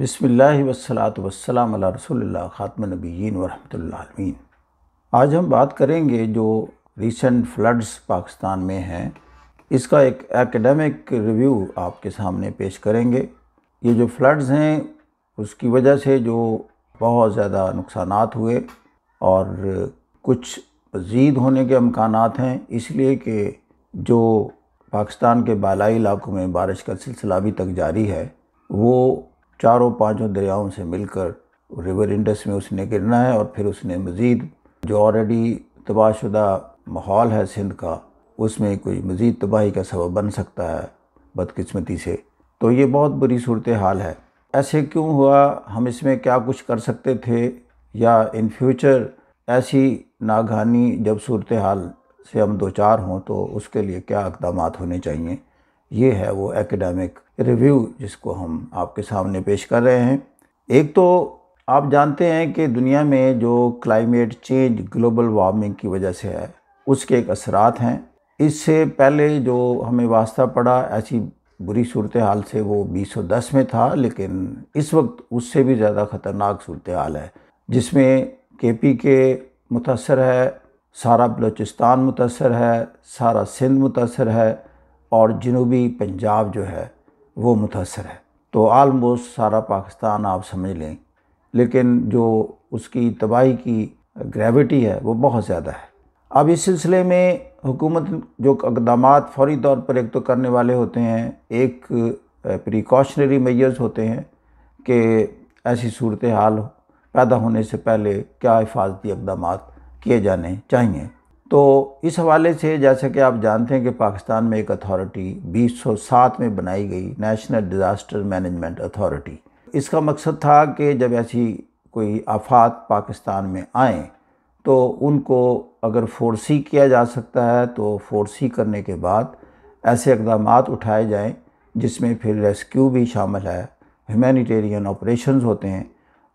बिसमीम वसलाम रसोल्ला ख़ातमनबीन वरहमतुल्लामीन आज हम बात करेंगे जो रिसेंट फ्लड्स पाकिस्तान में हैं। इसका एक एकेडमिक रिव्यू आपके सामने पेश करेंगे। ये जो फ्लड्स हैं, उसकी वजह से जो बहुत ज़्यादा नुकसान हुए और कुछ मज़ीद होने के अमकान हैं। इसलिए कि जो पाकिस्तान के बालाई इलाकों में बारिश का सिलसिला अभी तक जारी है, वो चारों पाँचों दरियाओं से मिलकर रिवर इंडस में उसने गिरना है और फिर उसने मज़ीद, जो ऑलरेडी तबाहशुदा माहौल है सिंध का, उसमें कोई मज़ीद तबाही का सबब बन सकता है बदकिस्मती से। तो ये बहुत बुरी सूरत हाल है। ऐसे क्यों हुआ? हम इसमें क्या कुछ कर सकते थे? या इन फ्यूचर ऐसी नागहानी जब सूरत हाल से हम दो चार हों तो उसके लिए क्या इकदाम होने चाहिए? ये है वो एकेडमिक रिव्यू जिसको हम आपके सामने पेश कर रहे हैं। एक तो आप जानते हैं कि दुनिया में जो क्लाइमेट चेंज ग्लोबल वार्मिंग की वजह से है, उसके एक असरात हैं। इससे पहले जो हमें वास्ता पड़ा, ऐसी बुरी सूरत हाल से वो 2010 में था, लेकिन इस वक्त उससे भी ज़्यादा ख़तरनाक सूरत हाल है, जिसमें के पी के मुतासर है, सारा बलोचिस्तान मुतासर है, सारा सिंध मुतासर है, और जनूबी पंजाब जो है वो मुतासर है। तो आलमोस्ट सारा पाकिस्तान आप समझ लें। लेकिन जो उसकी तबाही की ग्रेविटी है, वो बहुत ज़्यादा है। अब इस सिलसिले में हुकूमत जो इकदाम फौरी तौर पर एक तो करने वाले होते हैं, एक प्रिकॉशनरी मेजर्स होते हैं कि ऐसी सूरत हाल पैदा होने से पहले क्या हिफाजती इकदाम किए जाने चाहिए। तो इस हवाले से जैसे कि आप जानते हैं कि पाकिस्तान में एक अथॉरिटी 2007 में बनाई गई नेशनल डिज़ास्टर मैनेजमेंट अथॉरिटी इसका मकसद था कि जब ऐसी कोई आफात पाकिस्तान में आए तो उनको अगर फोर्सी किया जा सकता है तो फोर्सी करने के बाद ऐसे इकदाम उठाए जाएँ, जिसमें फिर रेस्क्यू भी शामिल है ह्यूमैनिटेरियन ऑपरेशंस होते हैं,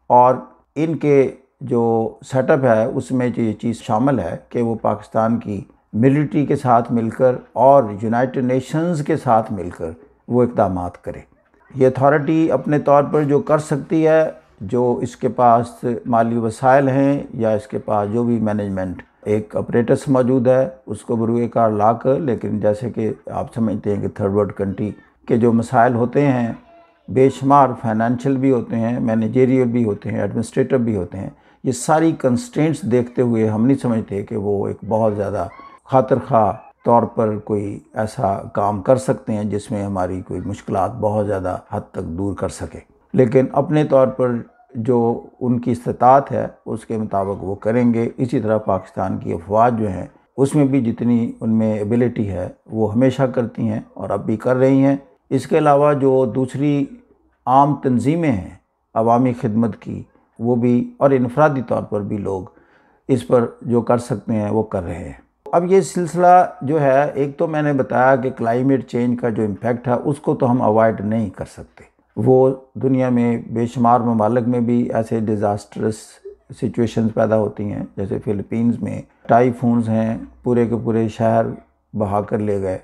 और इनके जो सेटअप है, उसमें जो ये चीज़ शामिल है कि वो पाकिस्तान की मिलिट्री के साथ मिलकर और यूनाइटेड नेशंस के साथ मिलकर वो इकदाम करे। ये अथॉरिटी अपने तौर पर जो कर सकती है, जो इसके पास माली वसाइल हैं या इसके पास जो भी मैनेजमेंट एक ऑपरेटर्स मौजूद है, उसको बरूए कार ला कर लेकिन जैसे कि आप समझते हैं कि थर्ड वर्ल्ड कंट्री के जो मसाइल होते हैं, बेशुमार फाइनेंशियल भी होते हैं मैनेजेरियल भी होते हैं एडमिनिस्ट्रेटिव भी होते हैं ये सारी कंस्टेंट्स देखते हुए हम नहीं समझते कि वो एक बहुत ज़्यादा खातर खा तौर पर कोई ऐसा काम कर सकते हैं जिसमें हमारी कोई मुश्किल बहुत ज़्यादा हद तक दूर कर सके। लेकिन अपने तौर पर जो उनकी इस्तात है, उसके मुताबिक वो करेंगे। इसी तरह पाकिस्तान की अफवाज जो हैं, उसमें भी जितनी उनमें एबिलिटी है, वो हमेशा करती हैं और अब भी कर रही हैं। इसके अलावा जो दूसरी आम तंजीमें हैं, अवामी खिदमत की वो भी और इनफरादी तौर पर भी लोग इस पर जो कर सकते हैं, वो कर रहे हैं। अब ये सिलसिला जो है, एक तो मैंने बताया कि क्लाइमेट चेंज का जो इम्पेक्ट है, उसको तो हम अवॉइड नहीं कर सकते। वो दुनिया में बेशुमार ममालक में भी ऐसे डिज़ास्टरस सिचुएशंस पैदा होती हैं, जैसे फ़िलिपींस में टाइफून्स हैं, पूरे के पूरे शहर बहा कर ले गए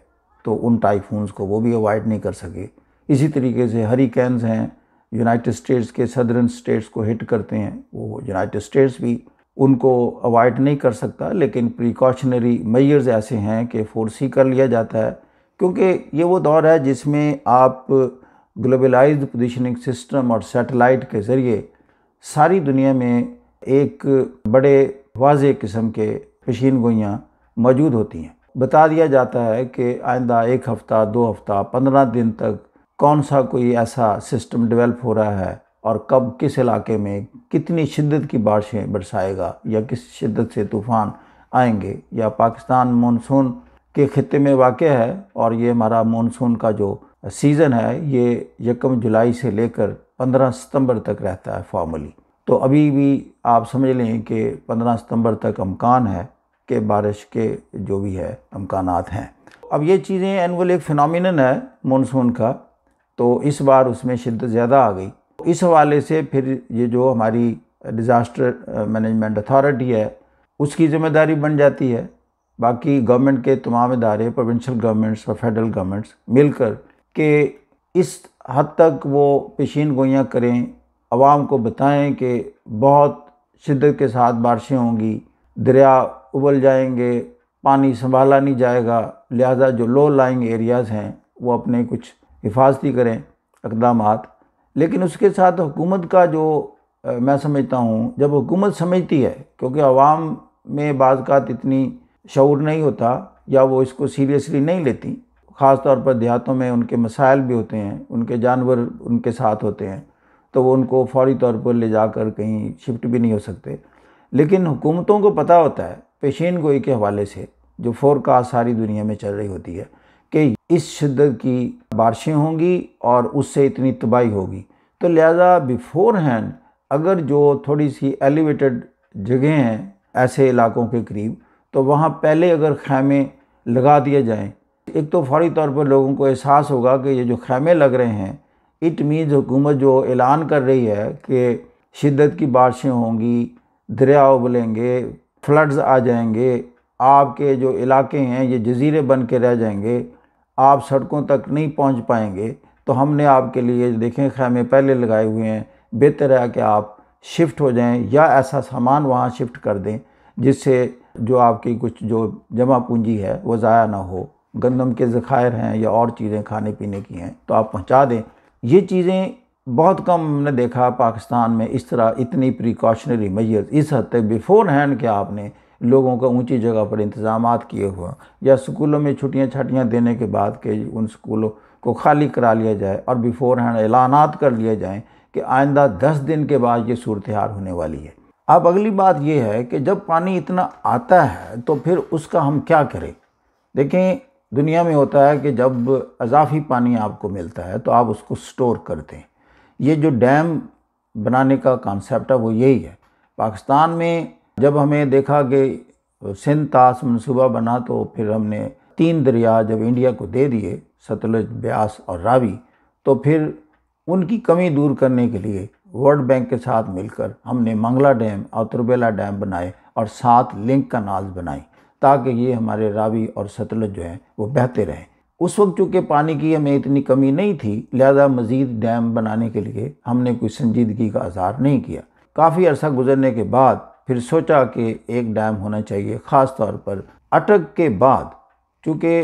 तो उन टाइफून्स को वो भी अवॉइड नहीं कर सके। इसी तरीके से हरिकेन्स हैं यूनाइटेड स्टेट्स के सदर्न स्टेट्स को हिट करते हैं, वो यूनाइटेड स्टेट्स भी उनको अवॉइड नहीं कर सकता, लेकिन प्रिकॉशनरी मेजर्स ऐसे हैं कि फोर्स ही कर लिया जाता है। क्योंकि ये वो दौर है जिसमें आप ग्लोबलाइज्ड पोजीशनिंग सिस्टम और सैटेलाइट के ज़रिए सारी दुनिया में एक बड़े वाज किस्म के पेशीन गोइयाँ मौजूद होती हैं। बता दिया जाता है कि आइंदा एक हफ़्ता, दो हफ़्ता, पंद्रह दिन तक कौन सा कोई ऐसा सिस्टम डेवलप हो रहा है और कब, किस इलाके में कितनी शिद्दत की बारिशें बरसाएगा या किस शिद्दत से तूफ़ान आएँगे? या पाकिस्तान मानसून के ख़त्े में वाक़ है और ये हमारा मानसून का जो सीज़न है, ये यकम जुलाई से लेकर पंद्रह सितंबर तक रहता है फॉर्मली तो अभी भी आप समझ लें कि पंद्रह सितंबर तक अमकान है कि बारिश के जो भी है अमकान हैं। अब ये चीज़ें एनुअल एक फ़िनमिन है मानसून का। तो इस बार उसमें शिद्दत ज़्यादा आ गई। इस हवाले से फिर ये जो हमारी डिज़ास्टर मैनेजमेंट अथॉरिटी है, उसकी ज़िम्मेदारी बन जाती है। बाकी गवर्नमेंट के तमाम इदारे प्रोविंशल गवर्नमेंट्स और फेडरल गवर्नमेंट्स मिलकर के इस हद तक वो पेशीन गोइयाँ करें आवाम को बताएँ कि बहुत शिद्दत के साथ बारिशें होंगी, दरिया उबल जाएँगे, पानी संभाला नहीं जाएगा, लिहाजा जो लो लाइंग एरियाज़ हैं, वो अपने कुछ हिफाजती करें इकदाम लेकिन उसके साथ हुकूमत का जो मैं समझता हूँ, जब हुकूमत समझती है, क्योंकि आवाम में बाज़ात इतनी शूर नहीं होता या वो इसको सीरियसली नहीं लेती ख़ास तौर पर देहातों में उनके मसाइल भी होते हैं, उनके जानवर उनके साथ होते हैं तो वो उनको फौरी तौर पर ले जाकर कहीं शिफ्ट भी नहीं हो सकते। लेकिन हुकूमतों को पता होता है पेशीन गोई के हवाले से, जो फोरकास्ट सारी दुनिया में चल रही होती है कि इस शिद्दत की बारिशें होंगी और उससे इतनी तबाही होगी। तो लिहाजा बिफोर हैंड अगर जो थोड़ी सी एलिवेटेड जगह हैं ऐसे इलाकों के करीब तो वहाँ पहले अगर खैमे लगा दिए जाएँ, एक तो फौरी तौर पर लोगों को एहसास होगा कि ये जो खैमे लग रहे हैं इट मीन्स हुकूमत जो ऐलान कर रही है कि शिद्दत की बारिशें होंगी, दरिया उबलेंगे फ्लड्स आ जाएँगे, आपके जो इलाके हैं ये जजीरे बन के रह जाएँगे आप सड़कों तक नहीं पहुँच पाएँगे तो हमने आपके लिए, देखें खैमे पहले लगाए हुए हैं। बेहतर है कि आप शिफ्ट हो जाएँ या ऐसा सामान वहाँ शिफ्ट कर दें, जिससे जो आपकी कुछ जो जमा पूंजी है, वो ज़ाया ना हो। गंदम के ज़खायर हैं या और चीज़ें खाने पीने की हैं तो आप पहुँचा दें। ये चीज़ें बहुत कम हमने देखा पाकिस्तान में, इस तरह इतनी प्रिकॉशनरी मैयर्स इस हद तक बिफोर हैंड के आपने लोगों का ऊँची जगह पर इंतज़ाम किए हुए या स्कूलों में छुट्टियाँ छाटियाँ देने के बाद के उन स्कूलों को खाली करा लिया जाए और बिफोर हैंड ऐलानात कर लिए जाएँ कि आइंदा दस दिन के बाद ये सूरत हाल होने वाली है। अब अगली बात यह है कि जब पानी इतना आता है तो फिर उसका हम क्या करें? देखें, दुनिया में होता है कि जब अजाफी पानी आपको मिलता है तो आप उसको स्टोर करते हैं ये जो डैम बनाने का कॉन्सेप्ट है, वो यही है। पाकिस्तान में जब हमें देखा कि सिंध तास मनसूबा बना तो फिर हमने तीन दरिया जब इंडिया को दे दिए, सतलज, ब्यास और रावी तो फिर उनकी कमी दूर करने के लिए वर्ल्ड बैंक के साथ मिलकर हमने मंगला डैम और तुरबेला डैम बनाए और सात लिंक कनाल्स बनाई, ताकि ये हमारे रावी और सतलज जो हैं, वो बहते रहें। उस वक्त चूँकि पानी की हमें इतनी कमी नहीं थी, लिहाजा मज़ीद डैम बनाने के लिए हमने कोई संजीदगी का आज़ार नहीं किया। काफ़ी अर्सा गुजरने के बाद फिर सोचा कि एक डैम होना चाहिए, ख़ास तौर पर अटक के बाद। चूँकि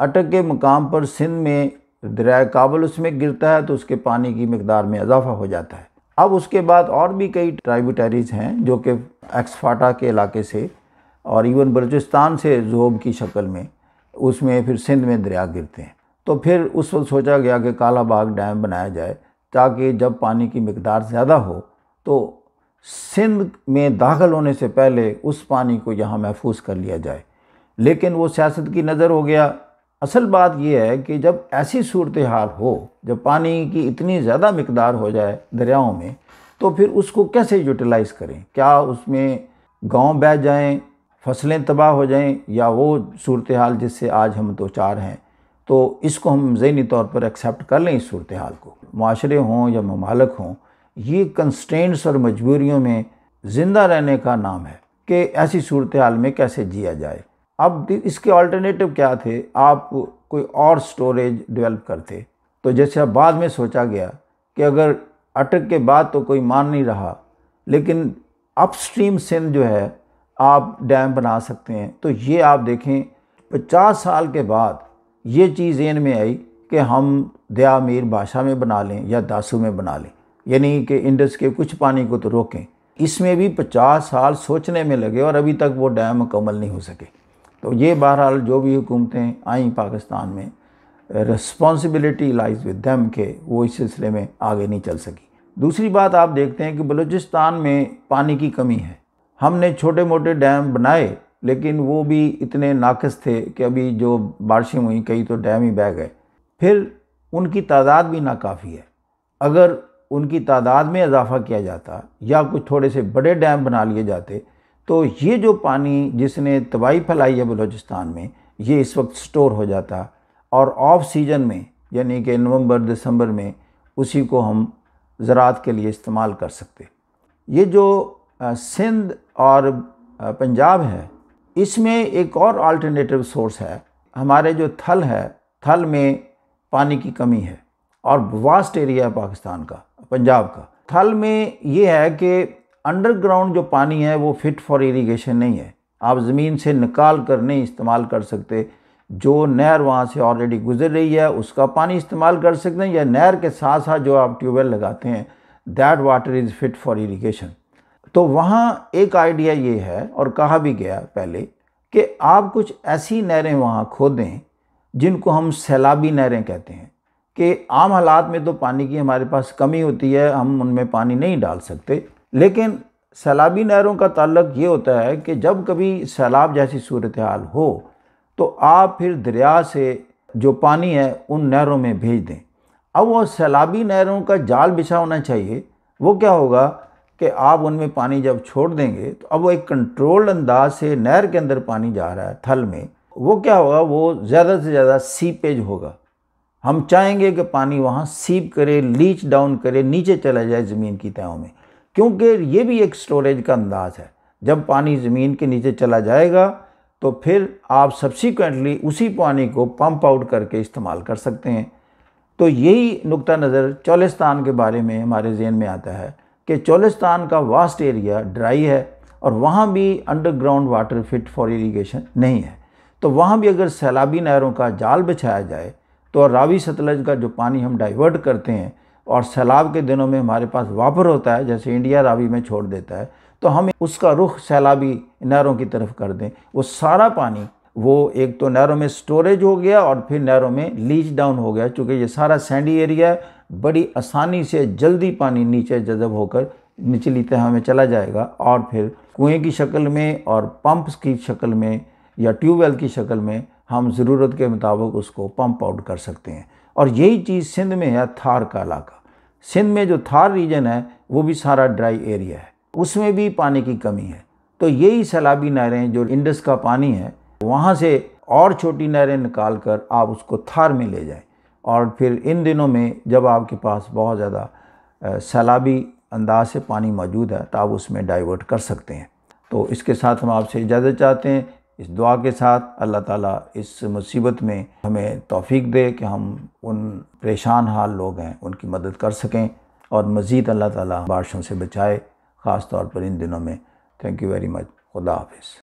अटक के मकाम पर सिंध में दरिया काबल उसमें गिरता है तो उसके पानी की मकदार में इजाफा हो जाता है। अब उसके बाद और भी कई ट्राइब्यूटरीज़ हैं, जो कि एक्सफाटा के इलाके से और इवन बलूचिस्तान से जोब की शक्ल में उसमें फिर सिंध में दरिया गिरते हैं। तो फिर उस वक्त सोचा गया कि काला बाग डैम बनाया जाए, ताकि जब पानी की मकदार ज़्यादा हो तो सिंध में दाखिल होने से पहले उस पानी को यहाँ महफूज कर लिया जाए। लेकिन वो सियासत की नज़र हो गया। असल बात यह है कि जब ऐसी सूरत हाल हो, जब पानी की इतनी ज़्यादा मकदार हो जाए दरियाओं में तो फिर उसको कैसे यूटिलाइज़ करें? क्या उसमें गाँव बह जाएँ, फ़सलें तबाह हो जाएँ, या वो सूरत हाल जिससे आज हम दो चार हैं? तो इसको हम जहनी तौर पर एक्सेप्ट कर लें इस सूरत हाल को। माशरे हों या ममालक हों ये कंस्टेंट्स और मजबूरियों में ज़िंदा रहने का नाम है कि ऐसी सूरत हाल में कैसे जिया जाए। अब इसके अल्टरनेटिव क्या थे? आप कोई और स्टोरेज डेवलप करते। तो जैसे अब बाद में सोचा गया कि अगर अटक के बाद तो कोई मान नहीं रहा, लेकिन अपस्ट्रीम सिंध जो है, आप डैम बना सकते हैं। तो ये आप देखें, पचास साल के बाद ये चीज़ एन में आई कि हम दया मीर भाषा में बना लें या दासू में बना लें। यानी कि इंडस के कुछ पानी को तो रोकें। इसमें भी पचास साल सोचने में लगे और अभी तक वो डैम मुकम्मल नहीं हो सके। तो ये बहरहाल जो भी हुकूमतें आई पाकिस्तान में रिस्पॉन्सिबिलिटी लाइज विद दैम के वो इस सिलसिले में आगे नहीं चल सकी। दूसरी बात आप देखते हैं कि बलूचिस्तान में पानी की कमी है। हमने छोटे मोटे डैम बनाए, लेकिन वो भी इतने नाकस थे कि अभी जो बारिशें हुई, कई तो डैम ही बह गए। फिर उनकी तादाद भी नाकाफ़ी है। अगर उनकी तादाद में इजाफा किया जाता या कुछ थोड़े से बड़े डैम बना लिए जाते तो ये जो पानी जिसने तबाही फैलाई है बलूचिस्तान में, ये इस वक्त स्टोर हो जाता और ऑफ़ सीज़न में, यानी कि नवंबर, दिसंबर में, उसी को हम ज़रात के लिए इस्तेमाल कर सकते। ये जो सिंध और पंजाब है, इसमें एक और अल्टरनेटिव सोर्स है। हमारे जो थल है, थल में पानी की कमी है और वास्ट एरिया है पाकिस्तान का। पंजाब का। थल में ये है कि अंडरग्राउंड जो पानी है, वो फिट फॉर इरीगेशन नहीं है। आप ज़मीन से निकाल कर नहीं इस्तेमाल कर सकते। जो नहर वहाँ से ऑलरेडी गुजर रही है, उसका पानी इस्तेमाल कर सकते हैं या नहर के साथ साथ जो आप ट्यूबवेल लगाते हैं that water is fit for irrigation तो वहाँ एक आइडिया ये है, और कहा भी गया पहले, कि आप कुछ ऐसी नहरें वहाँ खोदें, जिनको हम सैलाबी नहरें कहते हैं। कि आम हालात में तो पानी की हमारे पास कमी होती है, हम उनमें पानी नहीं डाल सकते। लेकिन सैलाबी नहरों का ताल्लक ये होता है कि जब कभी सैलाब जैसी सूरत हाल हो तो आप फिर दरिया से जो पानी है, उन नहरों में भेज दें। अब वो सैलाबी नहरों का जाल बिछा होना चाहिए। वो क्या होगा कि आप उनमें पानी जब छोड़ देंगे तो अब वो एक कंट्रोल्ड अंदाज से नहर के अंदर पानी जा रहा है, थल में। वो क्या होगा? वो ज़्यादा से ज़्यादा सीपेज होगा। हम चाहेंगे कि पानी वहाँ सीप करे, लीच डाउन करे, नीचे चला जाए ज़मीन की तहों में। क्योंकि ये भी एक स्टोरेज का अंदाज है। जब पानी ज़मीन के नीचे चला जाएगा तो फिर आप सब्सिक्वेंटली उसी पानी को पंप आउट करके इस्तेमाल कर सकते हैं। तो यही नुक़ नज़र चौलिस्तान के बारे में हमारे जहन में आता है कि चौलिस्तान का वास्ट एरिया ड्राई है और वहाँ भी underground water fit for irrigation नहीं है। तो वहाँ भी अगर सैलाबी नहरों का जाल बिछाया जाए तो रावी सतलज का जो पानी हम डाइवर्ट करते हैं और सैलाब के दिनों में हमारे पास वापर होता है, जैसे इंडिया रावी में छोड़ देता है तो हम उसका रुख सैलाबी नहरों की तरफ़ कर दें। वो सारा पानी, वो एक तो नहरों में स्टोरेज हो गया और फिर नहरों में लीच डाउन हो गया चूँकि ये सारा सैंडी एरिया है, बड़ी आसानी से जल्दी पानी नीचे जज़ब होकर निचली तह में चला जाएगा और फिर कुएँ की शक्ल में और पंप्स की शक्ल में या ट्यूबवेल की शक्ल में हम ज़रूरत के मुताबिक उसको पंप आउट कर सकते हैं। और यही चीज़ सिंध में है, थार का इलाका। सिंध में जो थार रीजन है, वो भी सारा ड्राई एरिया है। उसमें भी पानी की कमी है। तो यही सैलाबी नहरें जो इंडस का पानी है, वहाँ से और छोटी नहरें निकाल कर आप उसको थार में ले जाएँ। और फिर इन दिनों में जब आपके पास बहुत ज़्यादा सैलाबी अंदाज से पानी मौजूद है तो आप उसमें डाइवर्ट कर सकते हैं। तो इसके साथ हम आपसे इजाज़त चाहते हैं। इस दुआ के साथ अल्लाह ताला इस मुसीबत में हमें तौफीक दे कि हम उन परेशान हाल लोग हैं, उनकी मदद कर सकें और मज़ीद अल्लाह ताला बारिशों से बचाए ख़ास तौर पर इन दिनों में। थैंक यू वेरी मच खुदा हाफिज़।